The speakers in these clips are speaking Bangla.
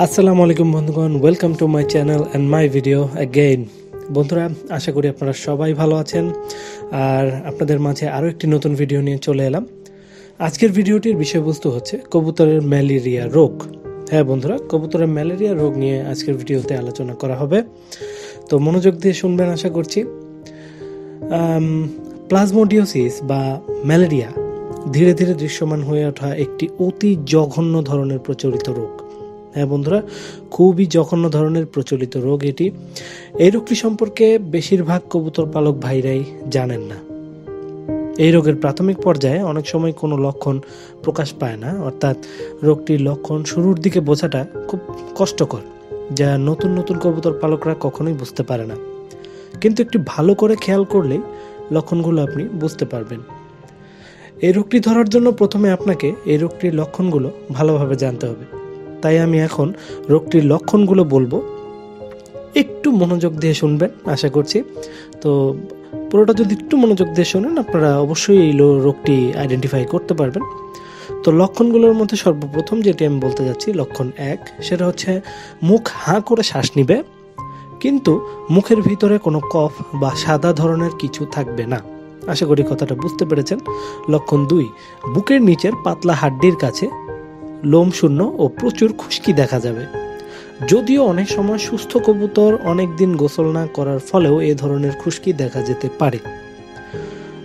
আসসালামু আলাইকুম বন্ধুগণ welcome to my channel and my video again বন্ধুরা, আশা করি আপনারা সবাই ভালো আছেন। আর আপনাদের মাঝে আরও একটি নতুন ভিডিও নিয়ে চলে এলাম। আজকের ভিডিওটির বিষয়বস্তু হচ্ছে কবুতরের ম্যালেরিয়া রোগ। হ্যাঁ বন্ধুরা, কবুতরের ম্যালেরিয়া রোগ নিয়ে আজকের ভিডিওতে আলোচনা করা হবে। তো মনোযোগ দিয়ে শুনবেন আশা করছি। প্লাজমোডিওসিস বা ম্যালেরিয়া ধীরে ধীরে দৃশ্যমান হয়ে ওঠা একটি অতি জঘন্য ধরনের প্রচলিত রোগ। হ্যাঁ বন্ধুরা, খুবই জঘন্য ধরনের প্রচলিত রোগ এটি। এই রোগটি সম্পর্কে বেশিরভাগ কবুতর পালক ভাইরাই জানেন না। এই রোগের প্রাথমিক পর্যায়ে অনেক সময় কোনো লক্ষণ প্রকাশ পায় না, অর্থাৎ রোগটির লক্ষণ শুরুর দিকে বোঝাটা খুব কষ্টকর, যা নতুন নতুন কবুতর পালকরা কখনোই বুঝতে পারে না। কিন্তু একটু ভালো করে খেয়াল করলেই লক্ষণগুলো আপনি বুঝতে পারবেন। এই রোগটি ধরার জন্য প্রথমে আপনাকে এই রোগটির লক্ষণগুলো ভালোভাবে জানতে হবে। তাই আমি এখন রোগটির লক্ষণগুলো বলব। একটু মনোযোগ দিয়ে শুনবেন, আশা করছি। তো পুরোটা যদি একটু মনোযোগ দিয়ে শোনেন, আপনারা অবশ্যই এই রোগটি আইডেন্টিফাই করতে পারবেন। তো লক্ষণগুলোর মধ্যে সর্বপ্রথম যেটি আমি বলতে যাচ্ছি, লক্ষণ এক, সেটা হচ্ছে মুখ হাঁ করে শ্বাস নিবে, কিন্তু মুখের ভিতরে কোনো কফ বা সাদা ধরনের কিছু থাকবে না। আশা করি কথাটা বুঝতে পেরেছেন। লক্ষণ দুই, বুকের নিচের পাতলা হাড্ডির কাছে লোম শূন্য ও প্রচুর খুশকি দেখা যাবে। যদিও অনেক সময় সুস্থ কবুতর অনেক দিন গোসল না করার ফলেও এ ধরনের খুশকি দেখা যেতে পারে।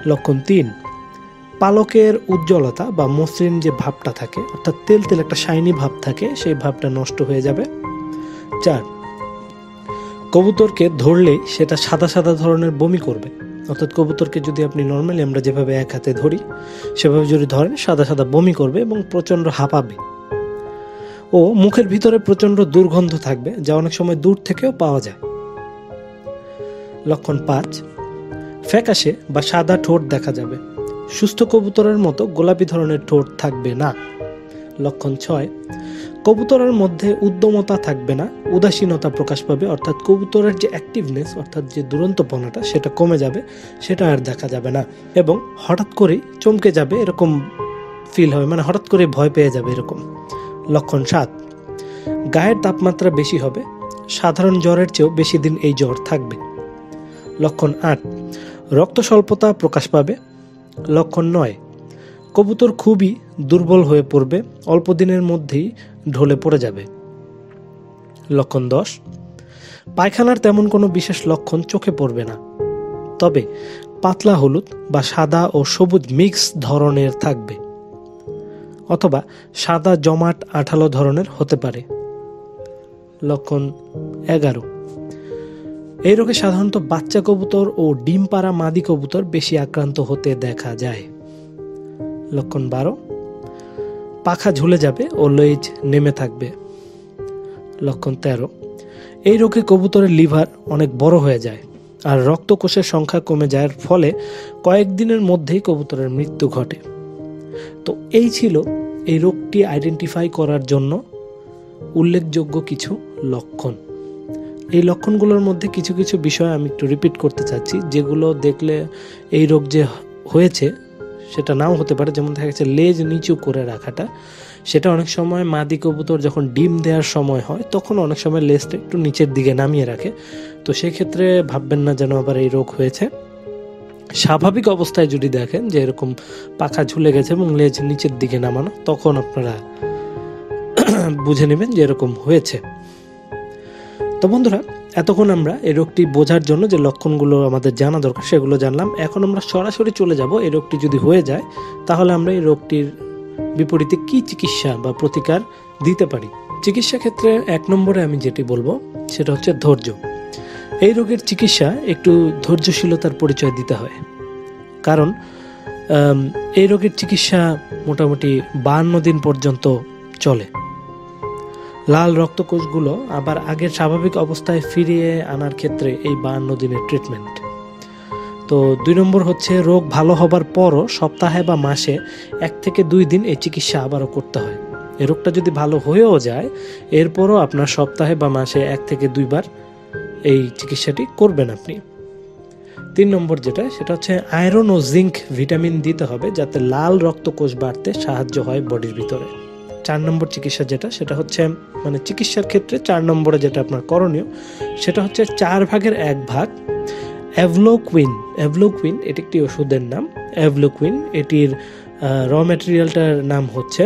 লক্ষণ তিন, পালকের উজ্জ্বলতা বা মসৃণ যে ভাবটা থাকে, অর্থাৎ তেল তেল একটা শাইনি ভাব থাকে, সেই ভাবটা নষ্ট হয়ে যাবে। চার, কবুতরকে ধরলেই সেটা সাদা সাদা ধরনের বমি করবে। অর্থাৎ কবুতরকে যদি আপনি নর্মালি আমরা যেভাবে এক হাতে ধরি, সেভাবে যদি ধরেন, সাদা সাদা বমি করবে এবং প্রচণ্ড হাঁপাবে। ও মুখের ভিতরে প্রচণ্ড দুর্গন্ধ থাকবে, যা অনেক সময় দূর থেকেও পাওয়া যায়। লক্ষণ পাঁচ, ফ্যাকাশে বা সাদা ঠোঁট দেখা যাবে। সুস্থ কবুতরের মতো গোলাপি ধরনের ঠোঁট থাকবে না। লক্ষণ ছয়, কবুতরের মধ্যে উদ্যমতা থাকবে না, উদাসীনতা প্রকাশ পাবে, অর্থাৎ কবুতরের যে অ্যাক্টিভনেস অর্থাৎ যে দুরন্তপনাটা, সেটা কমে যাবে, সেটা আর দেখা যাবে না এবং হঠাৎ করেই চমকে যাবে, এরকম ফিল হবে মানে হঠাৎ করে ভয় পেয়ে যাবে এরকম। লক্ষণ সাত, গায়ের তাপমাত্রা বেশি হবে, সাধারণ জ্বরের চেয়েও বেশি দিন এই জ্বর থাকবে। লক্ষণ আট রক্ত স্বল্পতা প্রকাশ পাবে। লক্ষণ নয় কবুতর খুবই দুর্বল হয়ে পড়বে, অল্প দিনের মধ্যেই ঢলে পড়ে যাবে। লক্ষণ দশ, পায়খানার তেমন কোনো বিশেষ লক্ষণ চোখে পড়বে না। তবে পাতলা হলুদ বা সাদা ও সবুজ মিক্স ধরনের থাকবে, অথবা সাদা জমাট আঠালো ধরনের হতে পারে। লক্ষণ এগারো, এই রোগে সাধারণত বাচ্চা কবুতর ও ডিম পাড়া মাদি কবুতর বেশি আক্রান্ত হতে দেখা যায়। লক্ষণ বারো। পাখা ঝুলে যাবে ও লেজ নেমে থাকবে। লক্ষণ তেরো। এই রোগে কবুতরের লিভার অনেক বড় হয়ে যায় আর রক্তকোষের সংখ্যা কমে যাওয়ার ফলে কয়েকদিনের মধ্যেই কবুতরের মৃত্যু ঘটে। তো এই ছিল এই রোগটি আইডেন্টিফাই করার জন্য উল্লেখযোগ্য কিছু লক্ষণ। এই লক্ষণগুলোর মধ্যে কিছু কিছু বিষয় আমি একটু রিপিট করতে চাচ্ছি, যেগুলো দেখলে এই রোগ যে হয়েছে সেটা নাও হতে পারে। যেমন দেখা যাচ্ছে লেজ নিচু করে রাখাটা, সেটা অনেক সময় মাদি কবুতর যখন ডিম দেওয়ার সময় হয়, তখন অনেক সময় লেজটা একটু নিচের দিকে নামিয়ে রাখে। তো সেক্ষেত্রে ভাববেন না যেন আবার এই রোগ হয়েছে। স্বাভাবিক অবস্থায় যদি দেখেন যে এরকম পাখা ঝুলে গেছে এবং লেজ নিচের দিকে নামানো, তখন আপনারা বুঝে নেবেন যে এরকম হয়েছে। তো বন্ধুরা এতক্ষণ আমরা এই রোগটি বোঝার জন্য যে লক্ষণগুলো আমাদের জানা দরকার, সেগুলো জানলাম। এখন আমরা সরাসরি চলে যাব এই রোগটি যদি হয়ে যায়, তাহলে আমরা এই রোগটির বিপরীতে কি চিকিৎসা বা প্রতিকার দিতে পারি? চিকিৎসা ক্ষেত্রে এক নম্বরে আমি যেটি বলব, সেটা হচ্ছে ধৈর্য। এই রোগের চিকিৎসা একটু ধৈর্যশীলতার পরিচয় দিতে হয়। কারণ এই রোগের চিকিৎসা মোটামুটি বাহান্ন দিন পর্যন্ত চলে। লাল রক্তকোষগুলো আবার আগের স্বাভাবিক অবস্থায় ফিরিয়ে আনার ক্ষেত্রে এই বাহান্ন দিনের ট্রিটমেন্ট তো দুই নম্বর হচ্ছে, রোগ ভালো হবার পরও সপ্তাহে বা মাসে এক থেকে দুই দিন এই চিকিৎসা আবারও করতে হয়। এই রোগটা যদি ভালো হয়েও যায়, এরপরও আপনার সপ্তাহে বা মাসে এক থেকে দুইবার এই চিকিৎসাটি করবেন আপনি। তিন নম্বর যেটা, সেটা হচ্ছে আয়রন ও জিঙ্ক ভিটামিন দিতে হবে যাতে লাল রক্তকোষ বাড়তে সাহায্য হয় বডির ভিতরে। চার নম্বর চিকিৎসা যেটা, সেটা হচ্ছে মানে চিকিৎসার ক্ষেত্রে চার নম্বরে যেটা আপনার করণীয়, সেটা হচ্ছে চার ভাগের এক ভাগ অ্যাভলোকুইন। অ্যাভলোকুইন, এটি একটি ওষুধের নাম। অ্যাভলোকুইন, এটির র ম্যাটেরিয়ালটার নাম হচ্ছে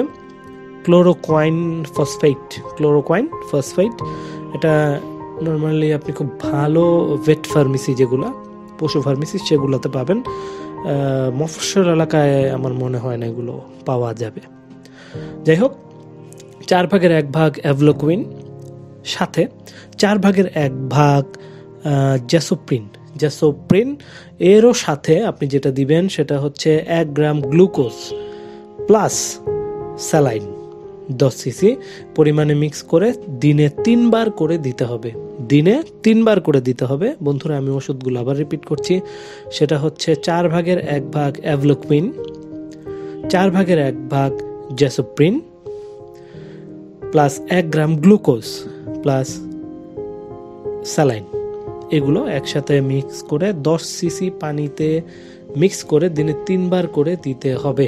ক্লোরোকোয়াইন ফসফেট। ক্লোরোকোয়াইন ফসফেট, এটা নর্মালি আপনি খুব ভালো ভেট ফার্মেসি যেগুলো, পশু ফার্মেসি সেগুলোতে পাবেন। মফস্বল এলাকায় আমার মনে হয় না এগুলো পাওয়া যাবে। যাই হোক চার ভাগের এক ভাগ অ্যাভলোকুইন, সাথে চার ভাগের এক ভাগ জ্যাসোপ্রিন। জ্যাসোপ্রিন, এরও সাথে আপনি যেটা দিবেন সেটা হচ্ছে এক গ্রাম গ্লুকোজ প্লাস স্যালাইন, দশ সিসি পরিমাণে মিক্স করে দিনে তিনবার করে দিতে হবে। দিনে তিনবার করে দিতে হবে। বন্ধুরা, আমি ওষুধগুলো আবার রিপিট করছি। সেটা হচ্ছে চার ভাগের এক ভাগ অ্যাভলোকুইন চার ভাগের এক ভাগ জ্যাসোপ্রিন প্লাস এক গ্রাম গ্লুকোজ প্লাস স্যালাইন এগুলো একসাথে মিক্স করে দশ সিসি পানিতে মিক্স করে দিনে তিনবার করে দিতে হবে।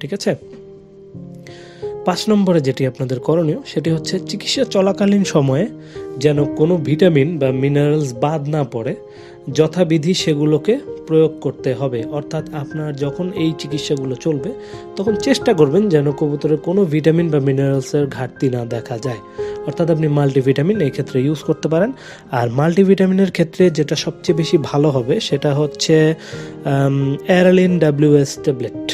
ঠিক আছে? পাঁচ নম্বরে যেটি আপনাদের করণীয়, সেটি হচ্ছে চিকিৎসা চলাকালীন সময়ে যেন কোনো ভিটামিন বা মিনারেলস বাদ না পড়ে, যথাবিধি সেগুলোকে প্রয়োগ করতে হবে। অর্থাৎ আপনার যখন এই চিকিৎসাগুলো চলবে, তখন চেষ্টা করবেন যেন কবুতরের কোনো ভিটামিন বা মিনারেলসের ঘাটতি না দেখা যায়। অর্থাৎ আপনি মাল্টিভিটামিন এই ক্ষেত্রে ইউজ করতে পারেন। আর মাল্টিভিটামিনের ক্ষেত্রে যেটা সবচেয়ে বেশি ভালো হবে, সেটা হচ্ছে Aralen W S tablet.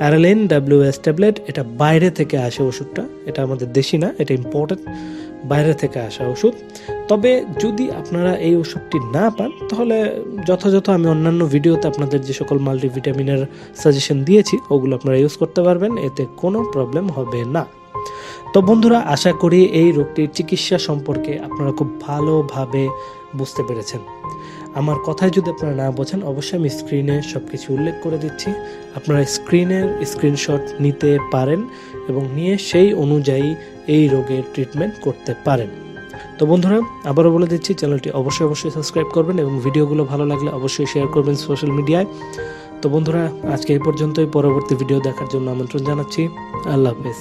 Aralen, W S tablet, এটা বাইরে থেকে আসে ওষুধটা। এটা আমাদের দেশি না, এটা ইম্পর্টেন্ট বাইরে থেকে আসা ওষুধ। তবে যদি আপনারা এই ওষুধটি না পান, তাহলে যথাযথ আমি অন্যান্য ভিডিওতে আপনাদের যে সকল মাল্টিভিটামিনের সাজেশন দিয়েছি, ওগুলো আপনারা ইউজ করতে পারবেন, এতে কোনো প্রবলেম হবে না। তো বন্ধুরা, আশা করি এই রোগটির চিকিৎসা সম্পর্কে আপনারা খুব ভালোভাবে বুঝতে পেরেছেন। আমার কথায় যদি আপনারা না বোঝেন, অবশ্যই আমি স্ক্রিনে সব কিছু উল্লেখ করে দিচ্ছি। আপনারা স্ক্রিনের স্ক্রিনশট নিতে পারেন এবং নিয়ে সেই অনুযায়ী এই রোগের ট্রিটমেন্ট করতে পারেন। তো বন্ধুরা, আবারও বলে দিচ্ছি, চ্যানেলটি অবশ্যই অবশ্যই সাবস্ক্রাইব করবেন এবং ভিডিওগুলো ভালো লাগলে অবশ্যই শেয়ার করবেন সোশ্যাল মিডিয়ায় তো বন্ধুরা, আজকে এই পর্যন্তই। পরবর্তী ভিডিও দেখার জন্য আমন্ত্রণ জানাচ্ছি। আল্লাহ হাফেজ।